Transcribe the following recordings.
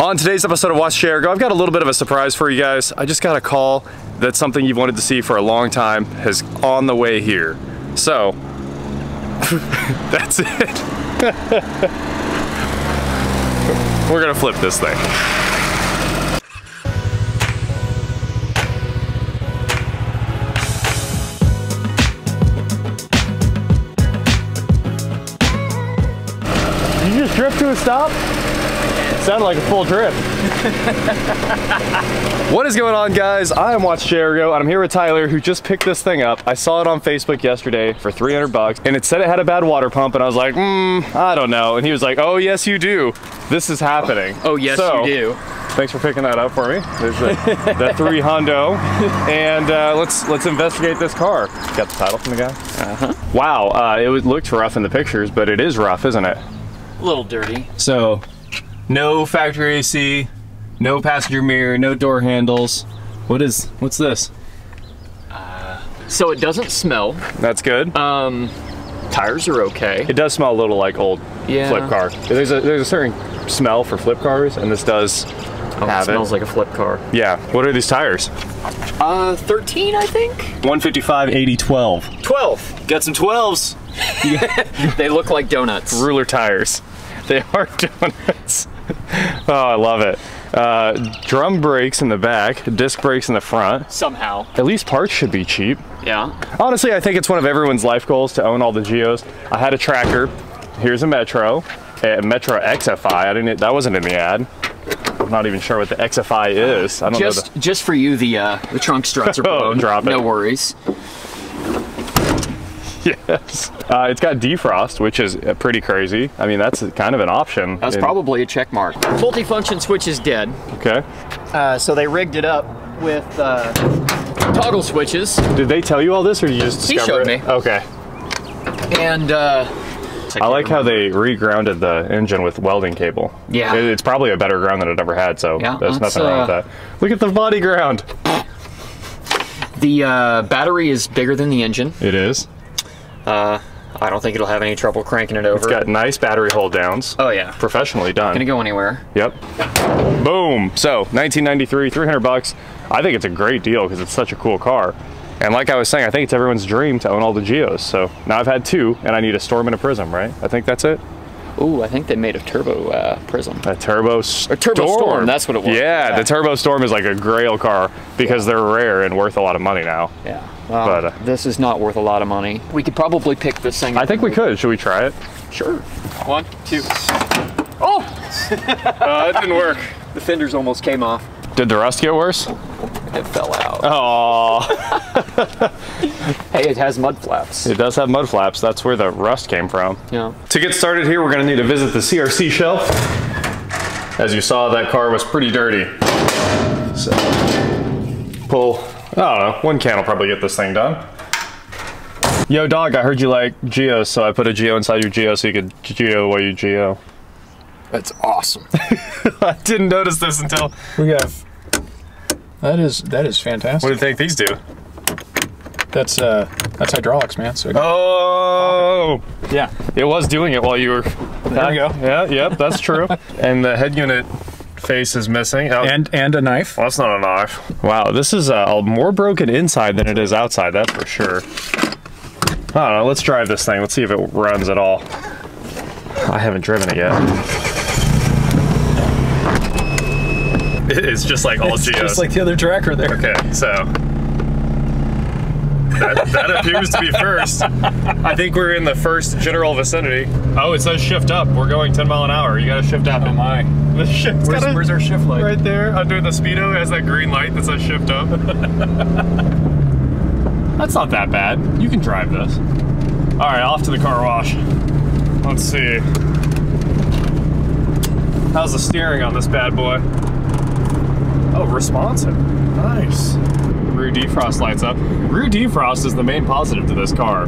On today's episode of WatchJRGo, I've got a little bit of a surprise for you guys. I just got a call that something you've wanted to see for a long time is on the way here. So, that's it. We're gonna flip this thing. Did you just drift to a stop? Sounded like a full drift. what is going on, guys? I am WatchJRGo, and I'm here with Tyler, who just picked this thing up. I saw it on Facebook yesterday for 300 bucks, and it said it had a bad water pump, and I was like, hmm, I don't know. And he was like, oh, yes, you do. This is happening. Oh, yes, So, you do. Thanks for picking that up for me. There's the, the three hundo, and uh, let's let's investigate this car. Got the title from the guy. Uh-huh. Wow, uh, it was- looked rough in the pictures, but it is rough, isn't it? A little dirty. So, no factory AC, no passenger mirror, no door handles. What is, what's this? So it doesn't smell. That's good. Um, tires are okay. it does smell a little like old Yeah. flip car. There's a, there's a certain smell for flip cars, and this does Oh, have it smells it. like a flip car. Yeah, what are these tires? Uh, 13, I think? 155, 80, 12. 12. Got some 12s. They look like donuts. Ruler tires. They are donuts. oh, I love it. Uh, drum brakes in the back, disc brakes in the front. Somehow. At least parts should be cheap. Yeah. Honestly, I think it's one of everyone's life goals to own all the Geos. I had a tracker. Here's a Metro, a Metro XFi. I didn't. That wasn't in the ad. I'm not even sure what the XFi is. I don't know. Just just for you, the uh, the trunk struts are Oh, blown. drop it. No worries. The, yes. Uh, it's got defrost, which is uh, pretty crazy. I mean, that's kind of an option. That's in- probably a check mark. Multifunction switch is dead. okay. Uh, so they rigged it up with uh, toggle switches Did they tell you all this, or did you just He discover showed it? me. Okay. and uh, I like how they regrounded the engine with welding cable. Yeah. It- it's probably a better ground than it ever had, so Yeah, there's that's, nothing wrong with uh, that. Look at the body ground. the uh, battery is bigger than the engine. It is. Uh, I don't think it'll have any trouble cranking it over. It's got nice battery hold downs. oh yeah. Professionally done. Gonna go anywhere. Yep. Boom. So 1993, 300 bucks. I think it's a great deal because it's such a cool car. And like I was saying, I think it's everyone's dream to own all the Geos. So now I've had two, and I need a Storm and a Prism, right? I think that's it. Ooh, I think they made a turbo uh, prism. A Turbo Storm. Turbo Storm, that's what it was. Yeah, Yeah. the Turbo Storm is like a grail car because they're rare and worth a lot of money now. Yeah. Well, But, uh, this is not worth a lot of money. We could probably pick this thing. I think we could. Should we try it? Sure. One, two. Oh! Uh, it didn't work. The fenders almost came off. Did the rust get worse? It fell out. Oh, Hey, it has mud flaps. it does have mud flaps. That's where the rust came from. Yeah. To get started here, we're gonna need to visit the CRC shelf. As you saw, that car was pretty dirty. So, pull, I don't know, one can will probably get this thing done. Yo, dog, I heard you like Geo, so I put a Geo inside your Geo so you could Geo while you Geo. That's awesome. I didn't notice this until. We have. That is that is fantastic. What do you think these do? That's uh that's hydraulics, man. So Oh, yeah, it was doing it while you were. there we go. Yeah, yep, that's true. and the head unit face is missing. Oh, And and a knife. Well, that's not a knife. Wow, this is uh, more broken inside than it is outside, that's for sure. I don't know, let's drive this thing. Let's see if it runs at all. I haven't driven it yet. It's just like all It's Geos. just like the other tracker there. okay, so. That, that appears to be first. I think we're in the first general vicinity. Oh, it says shift up. We're going 10 mile an hour. You gotta shift up. Oh my. The shift's Where's, gotta- where's our shift light? Right there, under the speedo, has that green light that says shift up. That's not that bad. You can drive this. All right, off to the car wash. Let's see. How's the steering on this bad boy? Oh, responsive. Nice. Rear defrost lights up. Rear defrost is the main positive to this car.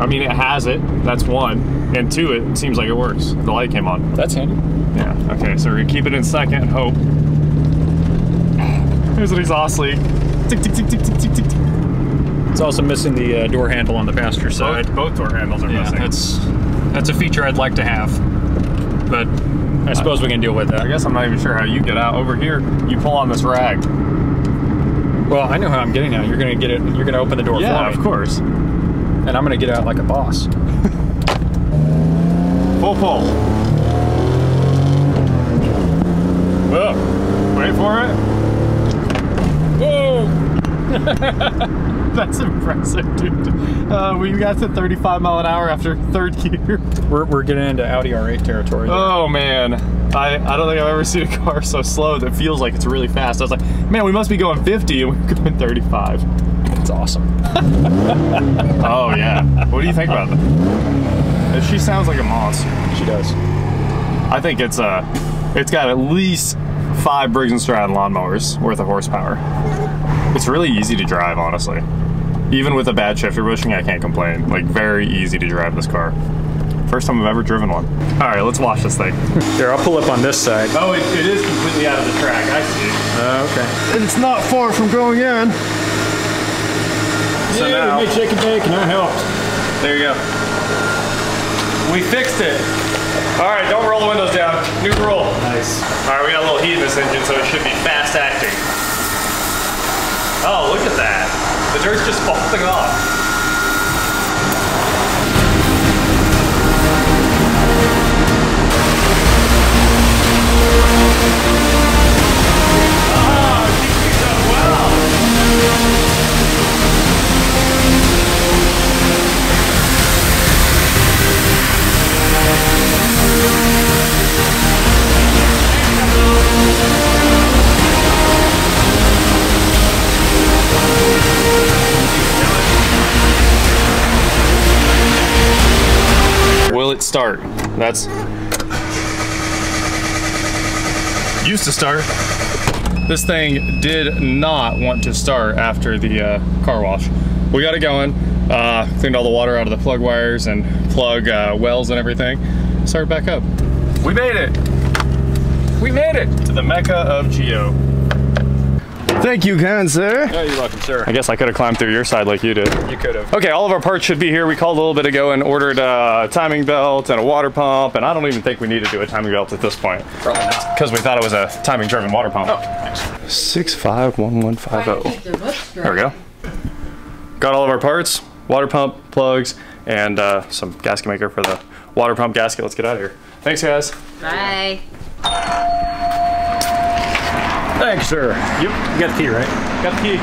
I mean, it has it. That's one. And two, it seems like it works. The light came on. That's handy. Yeah, okay, so we're gonna keep it in second and hope. Here's an exhaust leak. Tick, tick, tick, tick, tick, tick, tick. It's also missing the uh, door handle on the passenger side. Both, both door handles are yeah, missing. that's that's a feature I'd like to have. but I suppose we can deal with that. I guess I'm not even sure how you get out. Over here, you pull on this rag. Well, I know how I'm getting out. You're gonna get it. You're gonna open the door Yeah, for me, of course. and I'm gonna get out like a boss. Full pull. Whoa. Wait for it. Whoa! That's impressive, dude. Uh, we got to 35 mile an hour after third gear. We're, we're getting into Audi R8 territory. there. Oh man, I, I don't think I've ever seen a car so slow that feels like it's really fast. I was like, man, we must be going 50 and we're going 35. It's awesome. Oh yeah. what do you think about that? She sounds like a monster. She does. I think it's uh, it's got at least five Briggs and Stratton lawnmowers worth of horsepower. It's really easy to drive, honestly. Even with a bad shifter bushing, I can't complain. Like very easy to drive this car. First time I've ever driven one. All right, let's watch this thing. Here, I'll pull up on this side. Oh, it, it is completely out of the track. I see. Uh, okay. And it's not far from going in. So yeah, now, we made shake and bake, and I helped. there you go. We fixed it. All right, don't roll the windows down. New rule. Nice. All right, we got a little heat in this engine, so it should be fast acting. Oh, look at that. The dirt's just falling off. Start? That's used to start. This thing did not want to start after the uh, car wash. We got it going, uh, cleaned all the water out of the plug wires and plug uh, wells and everything. Started back up. We made it. We made it to the mecca of Geo. Thank you, kind sir. Oh, you're welcome, sir. I guess I could have climbed through your side like you did. You could have. Okay, all of our parts should be here. We called a little bit ago and ordered a timing belt and a water pump, and I don't even think we need to do a timing belt at this point Probably not. because we thought it was a timing driven water pump. Oh, thanks. Six five one one five Try to zero. keep their looks straight. There we go. Got all of our parts, water pump, plugs, and uh, some gasket maker for the water pump gasket. Let's get out of here. Thanks, guys. Bye. Thanks, sir. Yep. You got the key, right? Got the key.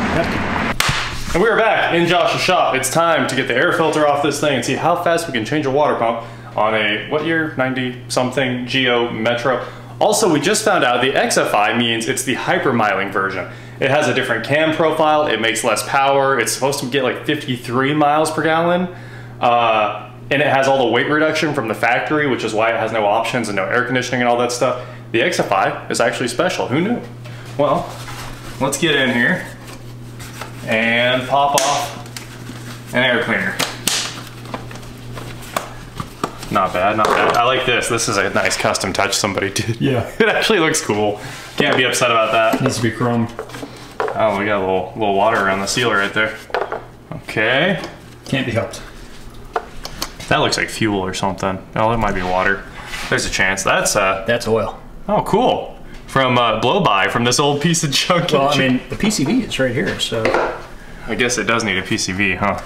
And we are back in Josh's shop. It's time to get the air filter off this thing and see how fast we can change a water pump on a, what year? 90 something Geo Metro. Also, we just found out the XFi means it's the hypermiling version. It has a different cam profile, it makes less power, it's supposed to get like 53 miles per gallon. Uh, and it has all the weight reduction from the factory, which is why it has no options and no air conditioning and all that stuff. The XFi is actually special. Who knew? Well, let's get in here and pop off an air cleaner. Not bad, not bad. I like this. This is a nice custom touch somebody did. Yeah. It actually looks cool. Can't be upset about that. It Needs to be chrome. Oh, we got a little, little water around the sealer right there. Okay. Can't be helped. That looks like fuel or something. Oh, that might be water. There's a chance. That's, uh, That's oil. oh, cool. From, uh, blow by from this old piece of junk. Well, I mean, the PCV is right here, so I guess it does need a PCV, huh?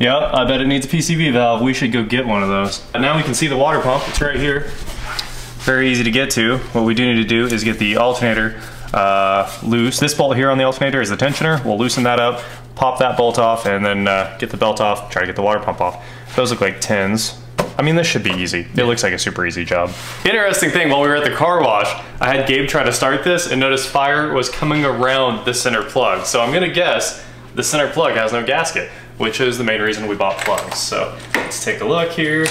Yeah, I bet it needs a PCV valve. We should go get one of those. And now we can see the water pump. It's right here. Very easy to get to. What we do need to do is get the alternator uh, loose. This bolt here on the alternator is the tensioner. We'll loosen that up, pop that bolt off, and then uh, get the belt off, try to get the water pump off. Those look like tins. I mean, this should be easy. It looks like a super easy job. Interesting thing, while we were at the car wash, I had Gabe try to start this and notice fire was coming around the center plug. So I'm gonna guess the center plug has no gasket, which is the main reason we bought plugs. So let's take a look here.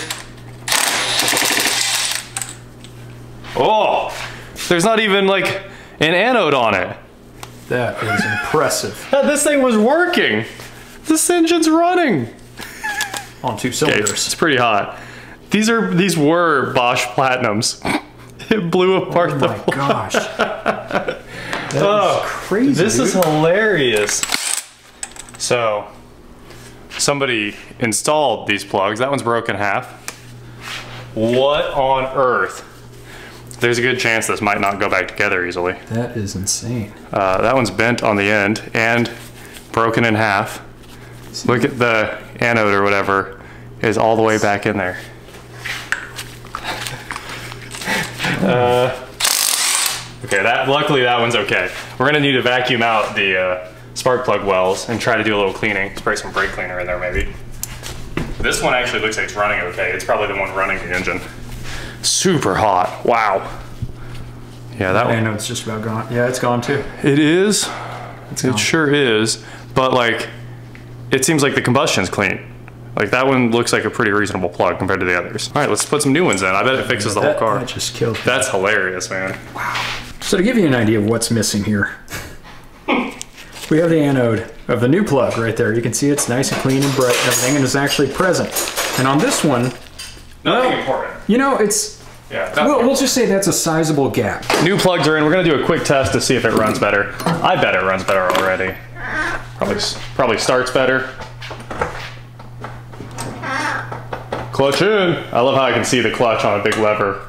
Oh, there's not even like an anode on it. that is impressive. This thing was working. This engine's running. On two Okay, cylinders. it's pretty hot. These are these were Bosch Platinums. It blew apart Oh my gosh. That is Oh, crazy. This is hilarious. So, somebody installed these plugs. That one's broken half. What on earth? There's a good chance this might not go back together easily. That is insane. Uh, that one's bent on the end and broken in half. Look at the anode or whatever is all the way back in there. Uh, okay, that luckily that one's okay. We're gonna need to vacuum out the uh, spark plug wells and try to do a little cleaning. Spray some brake cleaner in there maybe. This one actually looks like it's running okay. It's probably the one running the engine. Super hot. Wow. Yeah, that one. I know it's just about gone. Yeah, it's gone too. It is. It gone. sure is. But like, it seems like the combustion's clean. Like that one looks like a pretty reasonable plug compared to the others. All right, let's put some new ones in. I bet it fixes the whole car. That just killed me. That's hilarious, man. Wow. So to give you an idea of what's missing here, we have the anode of the new plug right there. You can see it's nice and clean and bright and everything and it's actually present. And on this one, Nothing important. you know, it's, Yeah. we'll, we'll just say that's a sizable gap. New plugs are in. We're gonna do a quick test to see if it runs better. I bet it runs better already. Probably probably starts better. Clutch in. I love how I can see the clutch on a big lever.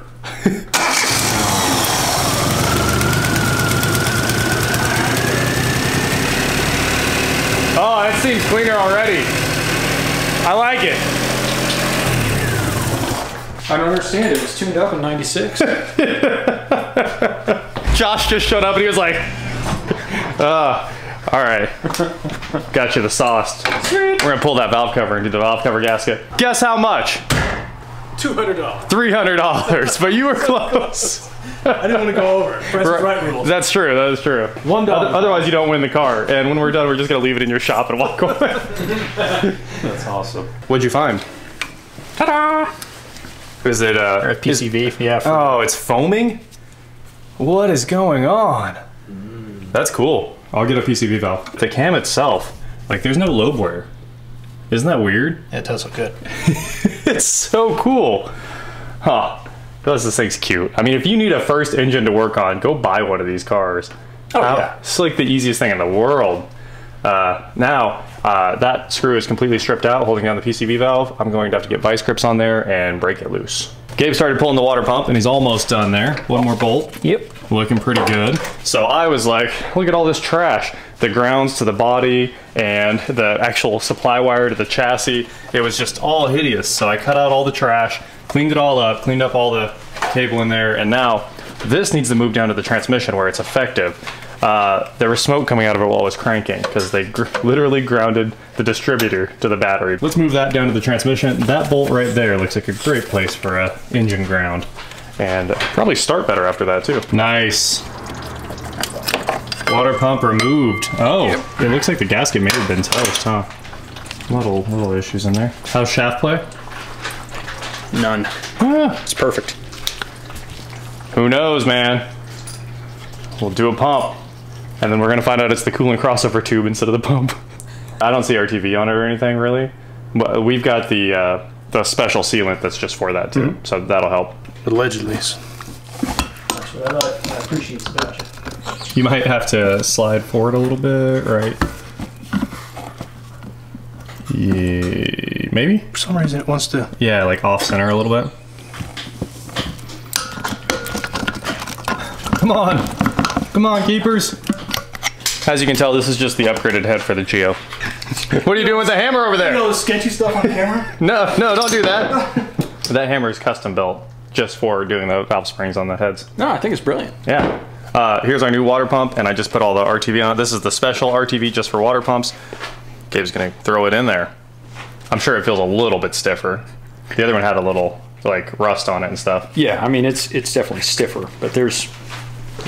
oh, it seems cleaner already. I like it. I don't understand. It was tuned up in 96. Josh just showed up and he was like, uh, all right. Got you the sauce. We're gonna pull that valve cover and do the valve cover gasket. Guess how much? $200. $300, but you were close. I didn't want to go over. Price is right rule. That's true, that is true. One dollar. Otherwise you don't win the car. And when we're done, we're just gonna leave it in your shop and walk away. That's awesome. What'd you find? Ta-da! Is it, uh, Or a PCV, yeah. for- Oh, it's foaming? What is going on? That's cool. I'll get a PCV valve. The cam itself, like there's no lobe wear. Isn't that weird? It does look good. It's so cool. Huh. Plus this thing's cute. I mean, if you need a first engine to work on, go buy one of these cars. Oh, Uh, yeah. It's like the easiest thing in the world. Uh, now, uh, that screw is completely stripped out, holding down the PCV valve. I'm going to have to get vice grips on there and break it loose. Gabe started pulling the water pump and he's almost done there. One more bolt. Yep. Looking pretty good. So I was like, look at all this trash. The grounds to the body and the actual supply wire to the chassis. It was just all hideous. So I cut out all the trash, cleaned it all up, cleaned up all the cable in there, and now this needs to move down to the transmission where it's effective. Uh, there was smoke coming out of it while I was cranking because they gr- literally grounded the distributor to the battery. Let's move that down to the transmission. That bolt right there looks like a great place for a engine ground. And probably start better after that too. Nice. Water pump removed. Oh, it looks like the gasket may have been toast, huh? Little little issues in there. How's shaft play? None. Ah, It's perfect. who knows, man? We'll do a pump, and then we're gonna find out it's the coolant crossover tube instead of the pump. I don't see RTV on it or anything really, but we've got the uh, the special sealant that's just for that too, so that'll help. Allegedly. That's what I like. I appreciate the badge. You might have to slide forward a little bit, right? Yeah, maybe. For some reason, it wants to. Yeah, like off center a little bit. Come on. Come on, keepers. As you can tell, this is just the upgraded head for the Geo. what are you doing with the hammer over there? You there? know the sketchy stuff on camera? No, no, don't do that. that hammer is custom built just for doing the valve springs on the heads. No, I think it's brilliant. Yeah. Uh, here's our new water pump, and I just put all the RTV on it. This is the special RTV just for water pumps. Gabe's gonna throw it in there. I'm sure it feels a little bit stiffer. The other one had a little like rust on it and stuff. Yeah, I mean it's it's definitely stiffer, but there's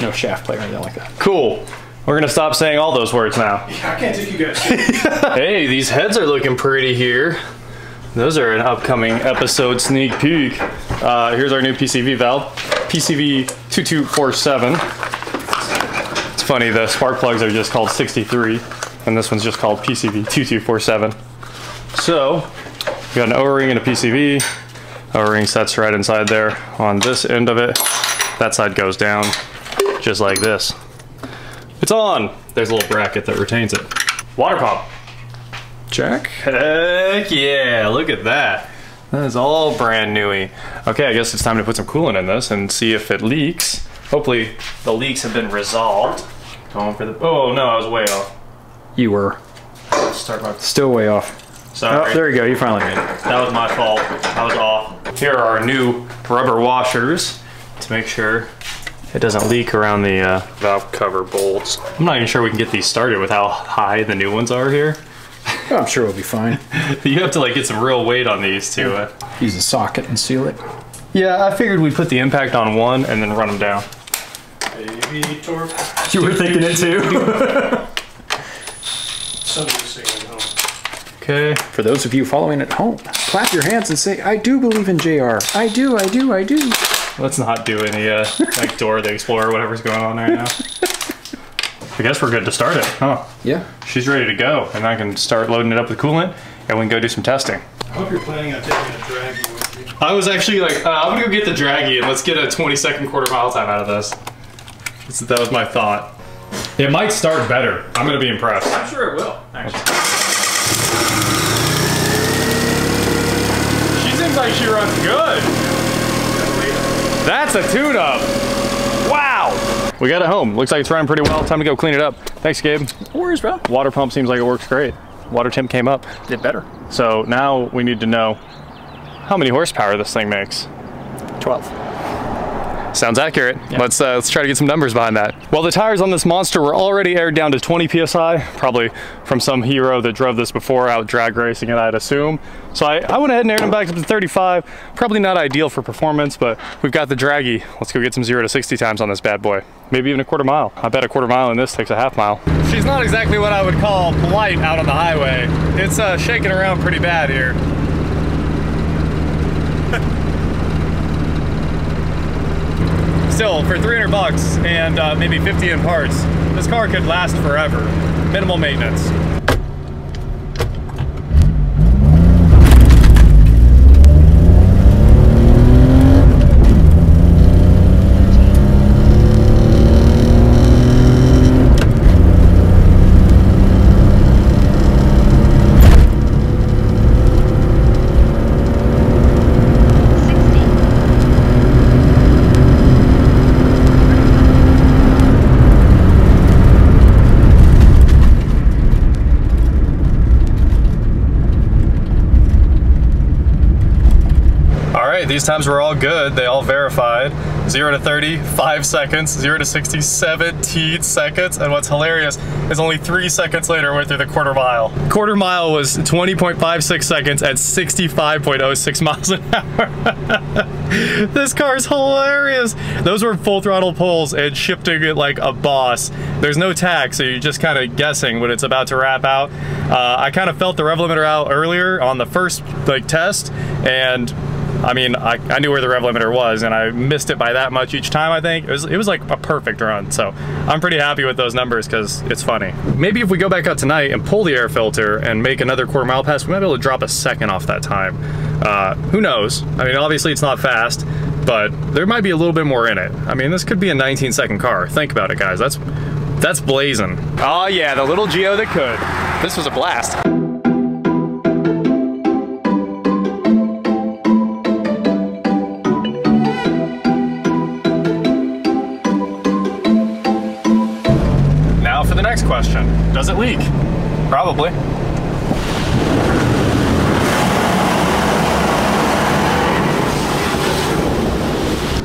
no shaft play or anything like that. Cool. We're gonna stop saying all those words now. I can't take you guys. Hey, these heads are looking pretty here. Those are an upcoming episode sneak peek. Uh, here's our new PCV valve, PCV 2247. It's funny, the spark plugs are just called 63, and this one's just called PCV 2247. So, we got an O-ring and a PCV. O-ring sets right inside there on this end of it. That side goes down, just like this. It's on. There's a little bracket that retains it. Water pump. Check. Heck yeah, look at that. That is all brand newy. Okay, I guess it's time to put some coolant in this and see if it leaks. Hopefully the leaks have been resolved. Going for the, oh no, I was way off. You were start my, still way off. sorry. Oh, there you go. You finally made it. That was my fault. I was off. Here are our new rubber washers to make sure it doesn't leak around the uh, valve cover bolts. I'm not even sure we can get these started with how high the new ones are here. Oh, I'm sure we'll be fine. You have to like get some real weight on these to. Uh... Use a socket and seal it. Yeah, I figured we'd put the impact on one and then run them down. Baby torp. You were thinking it too. Somebody singing at home. Okay. For those of you following at home, clap your hands and say, I do believe in JR. I do, I do, I do. Let's not do any uh, like Dora the Explorer, whatever's going on right now. I guess we're good to start it, huh? Yeah. She's ready to go, and I can start loading it up with coolant, and we can go do some testing. I hope you're planning on taking a Dragy with you. I was actually like, uh, I'm gonna go get the Dragy, and let's get a 20 second quarter mile time out of this. This- That was my thought. It might start better. I'm gonna be impressed. I'm sure it will, actually. She seems like she runs good. That's a tune-up. Wow. We got it home. Looks like it's running pretty well. Time to go clean it up. Thanks, Gabe. Where's bro? Water pump seems like it works great. Water temp came up. Did better. So now we need to know how many horsepower this thing makes. 12. Sounds accurate. Let's uh, let's try to get some numbers behind that. Well, the tires on this monster were already aired down to 20 psi, probably from some hero that drove this before out drag racing it, I'd assume. So I, I went ahead and aired them back up to 35. Probably not ideal for performance, but we've got the Dragy. Let's go get some zero to 60 times on this bad boy. Maybe even a quarter mile. I bet a quarter mile in this takes a half mile. She's not exactly what I would call polite out on the highway. It's uh, shaking around pretty bad here. Still for 300 bucks and uh, maybe 50 in parts this car could last forever. Minimal maintenance these times were all good. They all verified. 0 to 30, 5 seconds. 0 to 60, 17 seconds. And what's hilarious is only 3 seconds later we're through the quarter mile. Quarter mile was 20.56 seconds at 65.06 miles an hour. this car is hilarious. Those were full throttle pulls and shifting it like a boss. There's no tach, so you're just kind of guessing when it's about to wrap out. Uh, I kind of felt the rev limiter out earlier on the first like test, and I mean, I, I knew where the rev limiter was, and I missed it by that much each time. I think it was it was like a perfect run. So I'm pretty happy with those numbers because it's funny. Maybe if we go back out tonight and pull the air filter and make another quarter mile pass, we might be able to drop a second off that time. Uh, who knows? I mean, obviously it's not fast, but there might be a little bit more in it. I mean, this could be a 19 second car. Think about it, guys. That's that's blazing. Oh yeah, the little Geo that could. This was a blast. Question. Does it leak? Probably.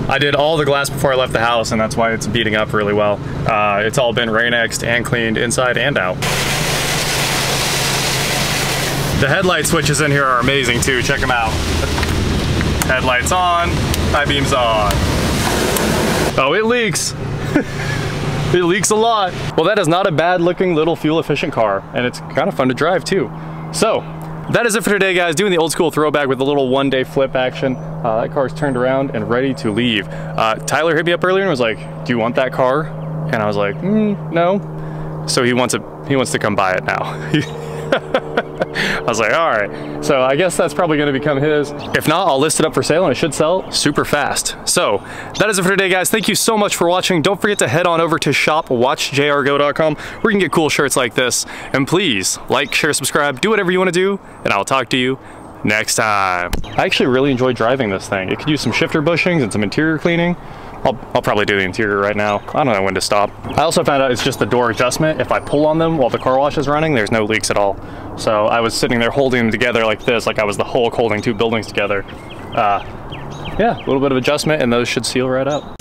I did all the glass before I left the house, and that's why it's beating up really well. Uh, it's all been rain-exed and cleaned inside and out. The headlight switches in here are amazing too. Check them out. Headlights on, high beams on. Oh, it leaks. It leaks a lot. Well, that is not a bad looking little fuel efficient car, and it's kind of fun to drive too. So, that is it for today, guys. Doing the old school throwback with a little one day flip action. Uh, that car's turned around and ready to leave. Uh, Tyler hit me up earlier and was like, do you want that car? And I was like, mm, no. So he wants, a, he wants to come buy it now. I was like, all right. So I guess that's probably gonna become his. If not, I'll list it up for sale and it should sell super fast. So that is it for today, guys. Thank you so much for watching. Don't forget to head on over to shopwatchjrgo.com where you can get cool shirts like this. And please like, share, subscribe, do whatever you wanna do, and I'll talk to you next time. I actually really enjoy driving this thing. It could use some shifter bushings and some interior cleaning. I'll, I'll probably do the interior right now. I don't know when to stop. I also found out it's just the door adjustment. If I pull on them while the car wash is running, there's no leaks at all. So I was sitting there holding them together like this, like I was the Hulk holding two buildings together. Uh, yeah, a little bit of adjustment and those should seal right up.